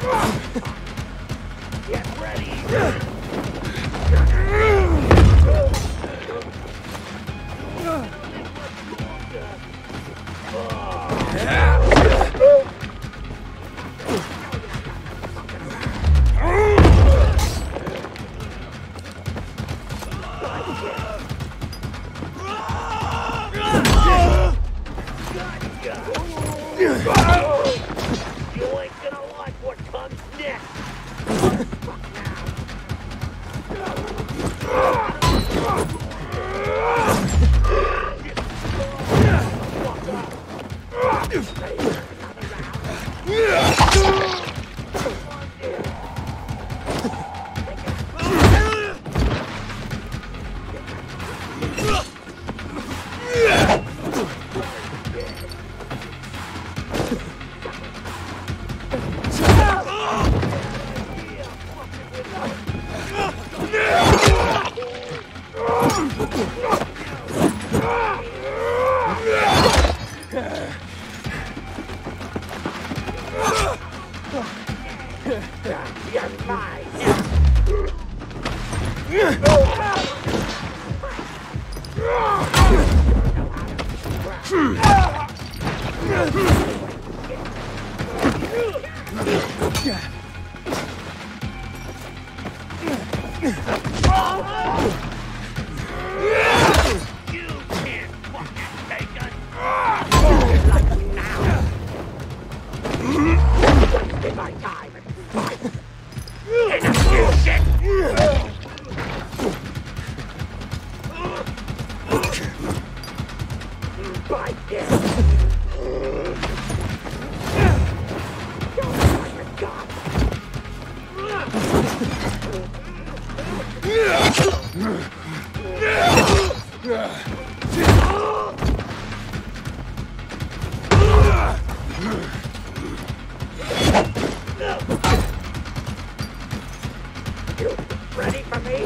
Get ready. Oh! Now. Wasting my time Oh my God. You ready for me?